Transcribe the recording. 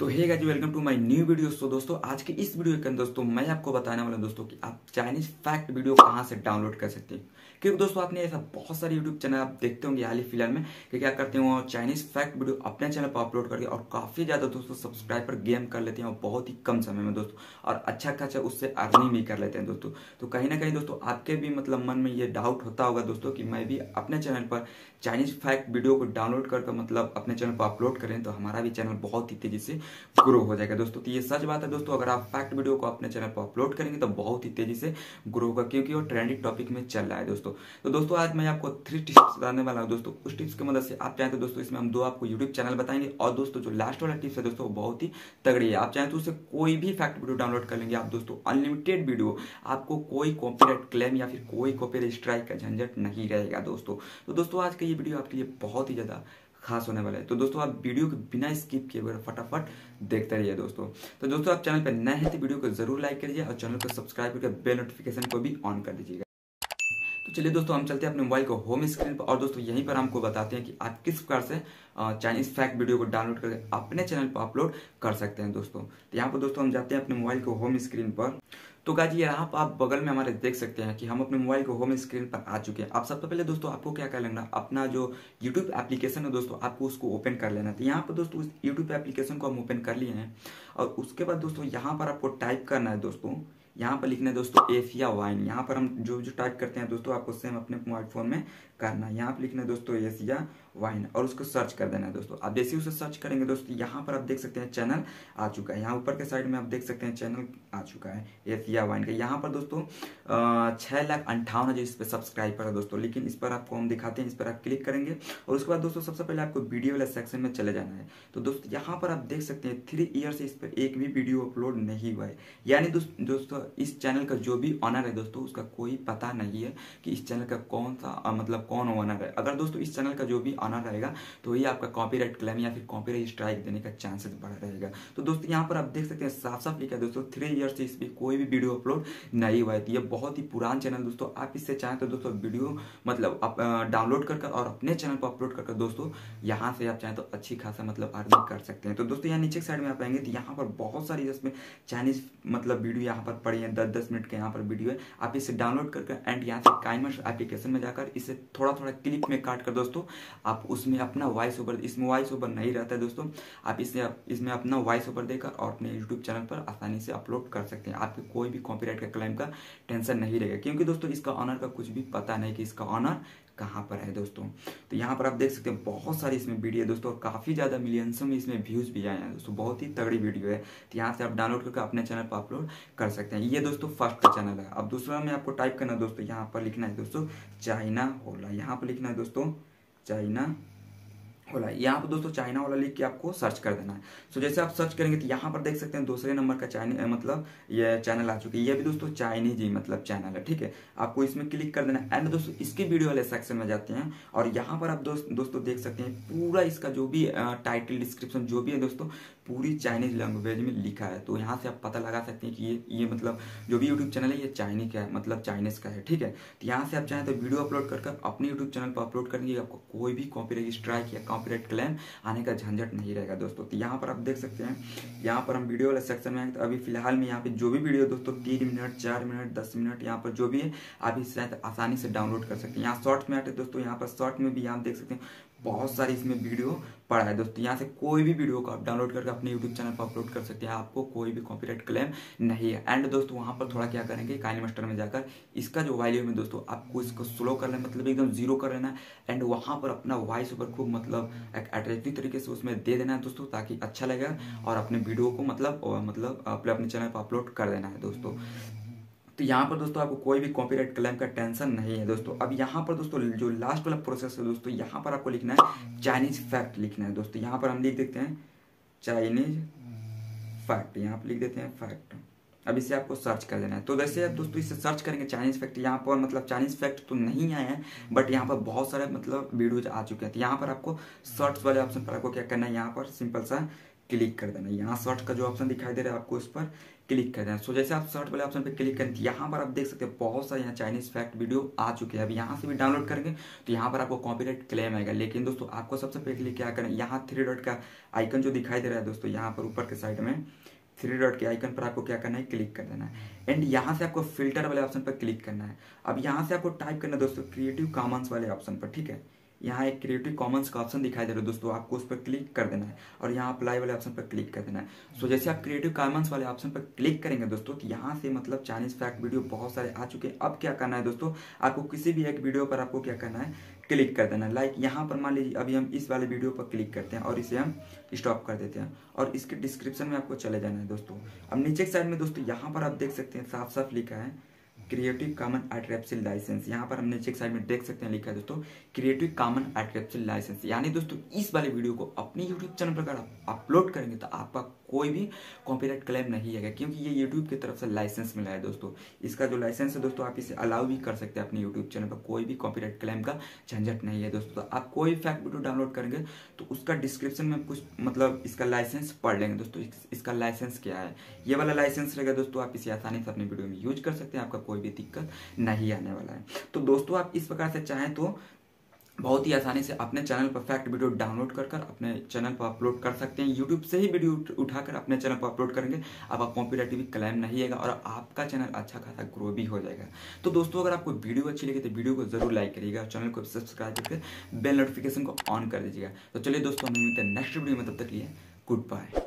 तो hey guys welcome to my new video तो दोस्तों, आज के इस वीडियो के अंदर दोस्तों, मैं आपको बताने वाला दोस्तों कि आप चाइनीज़ फैक्ट वीडियो कहाँ से डाउनलोड कर सकते हैं। क्योंकि दोस्तों, आपने ऐसा बहुत सारे यूट्यूब चैनल आप देखते होंगे हाल ही फ़िलहाल में कि क्या करते हैं, वो चाइनीज़ फैक्ट वीडियो अपने चैनल पर अपलोड करके और काफ़ी ज़्यादा दोस्तों सब्सक्राइबर गेम कर लेते हैं और बहुत ही कम समय में दोस्तों, और अच्छा खासा उससे अर्निंग भी कर लेते हैं दोस्तों। तो कहीं ना कहीं दोस्तों, आपके भी मतलब मन में ये डाउट होता होगा दोस्तों कि मैं भी अपने चैनल पर चाइनीज़ फैक्ट वीडियो को डाउनलोड करके मतलब अपने चैनल पर अपलोड करें तो हमारा भी चैनल बहुत ही तेज़ी से ग्रो हो जाएगा। दोस्तों तो ये सच बात है दोस्तों, अगर आप फैक्ट वीडियो को अपने चैनल पर अपलोड करेंगे तो बहुत ही तेज़ी से ग्रो होगा, क्योंकि वो ट्रेंडिंग टॉपिक में चल रहा है दोस्तों। तो दोस्तों, आज मैं आपको थ्री टिप्स बताने वाला हूँ दोस्तों। उस टिप्स की मदद से आप चाहें तो दोस्तों, इसमें हम दो आपको यूट्यूब चैनल बताएँगे, और दोस्तों, जो लास्ट वाला टिप्स है दोस्तों, वो बहुत ही तगड़ी है। आप चाहें तो उससे कोई भी फैक्ट वीडियो डाउनलोड कर लेंगे। आप दोस्तों अनलिमिटेड वीडियो आपको कोई कॉपीराइट क्लेम या फिर कोई कॉपीराइट स्ट्राइक का झंझट नहीं रहेगा दोस्तों। तो दोस्तों, आज का ये वीडियो आपके लिए बहुत ही ज़्यादा खास होने वाला है। तो दोस्तों, आप वीडियो को बिना स्किप किए हुए फटाफट देखते रहिए दोस्तों। तो दोस्तों, आप चैनल पर नए हैं तो वीडियो को ज़रूर लाइक करिए और चैनल को सब्सक्राइब करके बेल नोटिफिकेशन को भी ऑन कर दीजिएगा। तो चलिए दोस्तों, हम चलते हैं अपने मोबाइल को होम स्क्रीन पर और दोस्तों, यहीं पर हमको बताते हैं कि आप किस प्रकार से चाइनीज़ फैक्ट वीडियो को डाउनलोड करके अपने चैनल पर अपलोड कर सकते हैं दोस्तों। तो यहाँ पर दोस्तों, हम जाते हैं अपने मोबाइल को होम स्क्रीन पर। तो गाजी यहाँ आप बगल में हमारे देख सकते हैं कि हम अपने मोबाइल को होम स्क्रीन पर आ चुके हैं। आप सबसे पहले दोस्तों आपको क्या कर लेना, अपना जो यूट्यूब एप्लीकेशन है दोस्तों, आपको उसको ओपन कर लेना तो यहाँ पर दोस्तों यूट्यूब एप्लीकेशन को हम ओपन कर लिए हैं। और उसके बाद दोस्तों यहाँ पर आपको टाइप करना है दोस्तों। यहाँ पर लिखना है दोस्तों एशिया वाइन यहाँ पर हम जो जो टाइप करते हैं दोस्तों आपको सेम अपने मोबाइल फ़ोन में करना है। यहाँ पर लिखना है दोस्तों एशिया वाइन और उसको सर्च कर देना है दोस्तों। आप जैसे उसे सर्च करेंगे दोस्तों, यहाँ पर आप देख सकते हैं चैनल आ चुका है। यहाँ ऊपर के साइड में आप देख सकते हैं चैनल आ चुका है एशिया वाइन का यहाँ पर दोस्तों छह लाख अंठावन हज़ार इस पर सब्सक्राइबर है दोस्तों। लेकिन इस पर आपको हम दिखाते हैं, इस पर आप क्लिक करेंगे। और उसके बाद दोस्तों, सबसे पहले आपको वीडियो वाले सेक्शन में चले जाना है। तो दोस्तों, यहाँ पर आप देख सकते हैं थ्री ईयर से इस पर एक भी वीडियो अपलोड नहीं हुआ है। यानी दोस्तों इस चैनल का जो भी ऑनर है दोस्तों, उसका कोई पता नहीं है कि इस चैनल का कौन सा मतलब कौन ऑनर है। अगर दोस्तों इस चैनल का जो भी ऑनर रहेगा तो ही आपका कॉपीराइट क्लेम या फिर कॉपीराइट स्ट्राइक देने का चांसेस बढ़ा रहेगा। तो दोस्तों, यहाँ पर आप देख सकते हैं साफ़ साफ़ लिखा है दोस्तों थ्री ईयर से इस पर कोई भी वीडियो अपलोड नहीं हुआ है। तो ये बहुत ही पुरान चैनल दोस्तों, आप इससे चाहें तो दोस्तों वीडियो मतलब आप डाउनलोड कर और अपने चैनल पर अपलोड कर दोस्तों, यहाँ से आप चाहें तो अच्छी खासा मतलब अर्निंग कर सकते हैं। तो दोस्तों, यहाँ नीचे साइड में आप आएँगे तो यहाँ पर बहुत सारी इसमें चाइनीज़ मतलब वीडियो यहाँ पर पड़ी है दस दस मिनट के यहाँ पर वीडियो है। आप इसे डाउनलोड करके एंड यहाँ से काइमर एप्लीकेशन में जाकर इसे थोड़ा थोड़ा क्लिप में काट कर दोस्तों, आप उसमें अपना वॉइस ओवर इसमें वॉइस ओवर नहीं रहता है दोस्तों। आप इसे, इसमें अपना वॉइस ओवर देकर और अपने यूट्यूब चैनल पर आसानी से अपलोड कर सकते हैं। आपके कोई भी कॉपीराइट का क्लेम का टेंशन नहीं रहेगा। क्योंकि दोस्तों, इसका ऑनर का कुछ भी पता नहीं कि इसका ऑनर कहाँ पर है दोस्तों। तो यहाँ पर आप देख सकते हैं, बहुत सारी इसमें वीडियो है दोस्तों काफ़ी ज़्यादा मिलियंसों में इसमें व्यूज़ भी आए हैं दोस्तों। बहुत ही तगड़ी वीडियो है। तो यहाँ से आप डाउनलोड करके अपने चैनल पर अपलोड कर सकते हैं। ये दोस्तों फ़र्स्ट चैनल है। अब दूसरा में आपको टाइप करना है दोस्तों। यहाँ पर लिखना है दोस्तों चाइना होला यहाँ पर लिखना है दोस्तों चाइना होला यहाँ पर दोस्तों चाइना वाला लिख के आपको सर्च कर देना है। सो जैसे आप सर्च करेंगे तो यहाँ पर देख सकते हैं दूसरे नंबर का चाइनी मतलब ये चैनल आ चुकी है। ये भी दोस्तों चाइनीज़ ही मतलब चैनल है, ठीक है? आपको इसमें क्लिक कर देना एंड दोस्तों, इसके वीडियो वाले सेक्शन में जाते हैं और यहाँ पर आप दोस्त, दोस्तों देख सकते हैं पूरा इसका जो भी टाइटल डिस्क्रिप्शन जो भी है दोस्तों पूरी चाइनीज़ लैंग्वेज में लिखा है। तो यहाँ से आप पता लगा सकते हैं कि ये ये मतलब जो भी यूट्यूब चैनल है, ये चाइनीज़ का है मतलब चाइनीज़ का है, ठीक है? तो यहाँ से आप चाहें तो वीडियो अपलोड कर अपने यूट्यूब चैनल पर अपलोड करेंगे। आपको कोई भी कॉपीराइट स्ट्राइक या कॉपीराइट क्लेम आने का झंझट नहीं रहेगा दोस्तों। तो यहाँ पर आप देख सकते हैं, यहाँ पर हम वीडियो वाले सेक्शन में आए तो अभी फ़िलहाल में यहाँ पे जो भी वीडियो दोस्तों, तीन मिनट चार मिनट दस मिनट यहाँ पर जो भी है, आप इसे आसानी से डाउनलोड कर सकते हैं। यहाँ शॉर्ट में आते दोस्तों, यहाँ पर शॉर्ट में भी आप देख सकते हैं बहुत सारी इसमें वीडियो पड़ा है। दोस्तों, यहाँ से कोई भी वीडियो को आप डाउनलोड करके अपने यूट्यूब चैनल पर अपलोड कर सकते हैं। आपको कोई भी कॉपीराइट क्लेम नहीं है। एंड दोस्तों, वहाँ पर थोड़ा क्या करेंगे? काइन मास्टर में जाकर इसका जो वॉल्यूम है दोस्तों, आपको इसको स्लो कर लेना मतलब एकदम ज़ीरो कर लेना। एंड वहाँ पर अपना वॉइस ओवर खूब मतलब एक अट्रैक्टिव तरीके से उसमें दे देना है दोस्तों, ताकि अच्छा लगेगा और अपने वीडियो को मतलब मतलब अपने अपने चैनल पर अपलोड कर देना है दोस्तों। तो यहाँ पर दोस्तों आपको कोई भी कॉपीराइट क्लेम का टेंशन नहीं है दोस्तों। अब यहाँ पर दोस्तों, जो लास्ट वाला प्रोसेस है दोस्तों, यहाँ पर आपको लिखना है चाइनीज़ फैक्ट लिखना है दोस्तों। यहाँ पर हम लिख देते हैं चाइनीज़ फैक्ट यहाँ पर लिख देते हैं फैक्ट अब इसे आपको सर्च कर देना है। तो जैसे आप दोस्तों इसे सर्च करेंगे चाइनीज़ फैक्ट यहाँ पर मतलब चाइनीज़ फैक्ट तो नहीं आए हैं बट यहाँ पर बहुत सारे मतलब वीडियोज़ आ चुके हैं। तो यहाँ पर आपको सर्च वाले ऑप्शन पर आपको क्या करना है? यहाँ पर सिंपल सा क्लिक कर देना। यहाँ सर्च का जो ऑप्शन दिखाई दे रहा है आपको उस पर क्लिक कर देना। सो जैसे आप सर्च वाले ऑप्शन पर क्लिक करें तो यहाँ पर आप देख सकते हैं बहुत सारे यहाँ चाइनीज़ फैक्ट वीडियो आ चुके हैं। अब यहाँ से भी डाउनलोड करेंगे तो यहाँ पर आपको कॉपीराइट क्लेम आएगा। लेकिन दोस्तों, आपको सबसे पहले क्या करें यहाँ थ्री डॉट का आइकन जो दिखाई दे रहा है दोस्तों, यहाँ पर ऊपर के साइड में थ्री डॉट के आइकन पर आपको क्या करना है? क्लिक कर देना है। एंड यहाँ से आपको फ़िल्टर वाले ऑप्शन पर क्लिक करना है। अब यहाँ से आपको टाइप करना है दोस्तों क्रिएटिव कॉमन्स वाले ऑप्शन पर, ठीक है? यहाँ एक क्रिएटिव कॉमन्स का ऑप्शन दिखाई दे रहा है दोस्तों आपको उस पर क्लिक कर देना है और यहाँ अप्लाई वाले ऑप्शन पर क्लिक कर देना है। सो so, जैसे आप क्रिएटिव कॉमन्स वाले ऑप्शन पर क्लिक करेंगे दोस्तों तो यहाँ से मतलब चाइनीज़ फैक्ट वीडियो बहुत सारे आ चुके हैं। अब क्या करना है दोस्तों आपको किसी भी एक वीडियो पर आपको क्या करना है क्लिक कर देना लाइक यहाँ पर मान लीजिए अभी हम इस वाले वीडियो पर क्लिक करते हैं और इसे हम स्टॉप कर देते हैं और इसके डिस्क्रिप्शन में आपको चले जाना है दोस्तों। अब नीचे के साइड में दोस्तों यहाँ पर आप देख सकते हैं साफ़ साफ़ लिखा है। Creative common attribution licence. यहाँ पर हम नीचे साइड में देख सकते हैं लिखा है दोस्तों, क्रिएटिव कॉमन एट्रेप्सिल लाइसेंस। यानी दोस्तों, इस वाले वीडियो को अपने यूट्यूब चैनल पर अगर आप अपलोड करेंगे तो आपका कोई भी कॉपीराइट क्लेम नहीं आएगा क्योंकि ये यूट्यूब की तरफ़ से लाइसेंस मिला है दोस्तों। इसका जो लाइसेंस है दोस्तों, आप इसे अलाउ भी कर सकते हैं अपने यूट्यूब चैनल पर। कोई भी कॉपीराइट क्लेम का झंझट नहीं है दोस्तों। तो आप कोई फैक्ट वीडियो डाउनलोड करेंगे तो उसका डिस्क्रिप्शन में कुछ मतलब इसका लाइसेंस पढ़ लेंगे दोस्तों। इसका लाइसेंस क्या है? ये वाला लाइसेंस रहेगा दोस्तों, आप इसे आसानी से अपने वीडियो में यूज़ कर सकते हैं। आपका कोई भी दिक्कत नहीं आने वाला है। तो दोस्तों, आप इस प्रकार से चाहें तो बहुत ही आसानी से अपने चैनल पर फैक्ट वीडियो डाउनलोड कर कर अपने चैनल पर अपलोड कर सकते हैं। यूट्यूब से ही वीडियो उठाकर अपने चैनल पर अपलोड करेंगे। आपका कॉपीराइट भी क्लेम नहीं आएगा और आपका चैनल अच्छा खासा ग्रो भी हो जाएगा। तो दोस्तों, अगर आपको वीडियो अच्छी लगी तो वीडियो को ज़रूर लाइक करिएगा चैनल को सब्सक्राइब करके बेल नोटिफिकेशन को ऑन कर दीजिएगा। तो चलिए दोस्तों, हम मिलते हैं नेक्स्ट वीडियो में। तब तक लिए गुड बाय